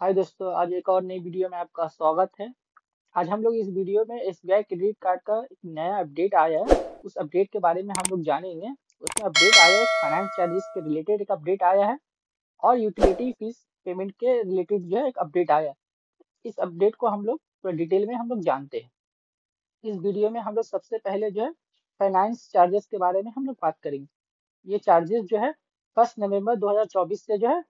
हाय दोस्तों, आज एक और नई वीडियो में आपका स्वागत है। आज हम लोग इस वीडियो में एस बी क्रेडिट कार्ड का एक नया अपडेट आया है। उस अपडेट के बारे में हम लोग जानेंगे। उसमें अपडेट आया है फाइनेंस चार्जेस के रिलेटेड एक अपडेट आया है और यूटिलिटी फ़ीस पेमेंट के रिलेटेड जो है एक अपडेट आया है। इस अपडेट को हम लोग पूरा डिटेल में हम लोग जानते हैं। इस वीडियो में हम लोग सबसे पहले जो है फाइनेंस चार्जेस के बारे में हम लोग बात करेंगे। ये चार्जेस जो है फ़र्स्ट नवंबर 2024 से जो है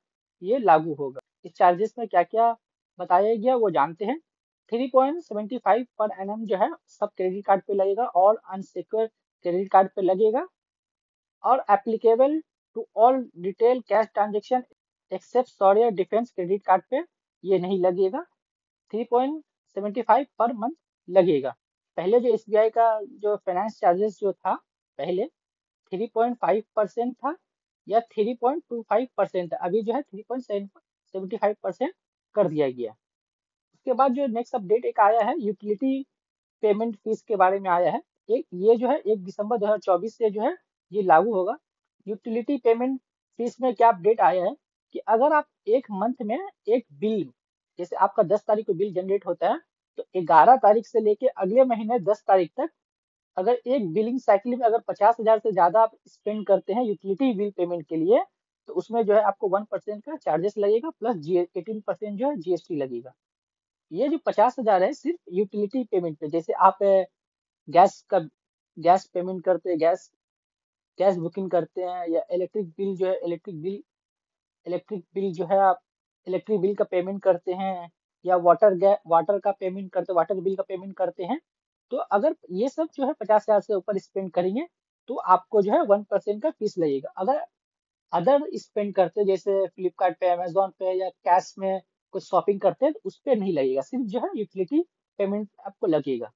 ये लागू होगा। इस चार्जेस में क्या क्या बताया गया वो जानते हैं। 3.75 पर एनएम जो है, सब क्रेडिट कार्ड पे लगेगा और अनसिक्योर क्रेडिट कार्ड पे लगेगा। और applicable to all retail cash transaction except sorry defence credit card पे ये नहीं लगेगा। 3.75 पर मंथ लगेगा। पहले जो एसबीआई का जो फाइनेंस चार्जेस जो था, पहले 3.5 परसेंट था या 3.25 परसेंट था। अभी जो है 3.75 परसेंट कर दिया गया। उसके बाद जो नेक्स्ट अपडेट एक आया है यूटिलिटी पेमेंट फ़ीस के बारे में आया है। एक, ये जो है, एक दिसंबर 2024 से जो है, ये लागू होगा। यूटिलिटी पेमेंट फ़ीस में क्या अपडेट आया है कि अगर आप एक मंथ में एक बिल जैसे आपका 10 तारीख को बिल जनरेट होता है तो 11 तारीख से लेके अगले महीने 10 तारीख तक अगर एक बिलिंग साइकिल में अगर पचास हज़ार से ज़्यादा आप स्पेंड करते हैं यूटिलिटी बिल पेमेंट के लिए तो उसमें जो है आपको वन परसेंट का चार्जेस लगेगा प्लस जी एटीन परसेंट जो है जीएसटी लगेगा। ये जो पचास हज़ार है सिर्फ़ यूटिलिटी पेमेंट पे, जैसे आप गैस का गैस पेमेंट करते हैं गैस गैस बुकिंग करते हैं या इलेक्ट्रिक बिल जो है इलेक्ट्रिक बिल इलेक्ट्रिक बिल जो है आप इलेक्ट्रिक बिल का पेमेंट करते हैं या वाटर वाटर का पेमेंट करते वाटर बिल का पेमेंट करते हैं तो अगर ये सब जो है पचास हज़ार से ऊपर स्पेंड करेंगे तो आपको जो है वन परसेंट का फ़ीस लगेगा। अगर अदर स्पेंड करते जैसे फ्लिपकार्ट पे अमेजोन पे या कैश में कुछ शॉपिंग करते हैं तो उस पर नहीं लगेगा। सिर्फ़ जो है यूटिलिटी पेमेंट आपको लगेगा।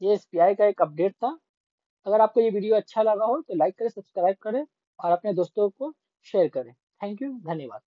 ये एस का एक अपडेट था। अगर आपको ये वीडियो अच्छा लगा हो तो लाइक करें सब्सक्राइब करें और अपने दोस्तों को शेयर करें। थैंक यू धन्यवाद।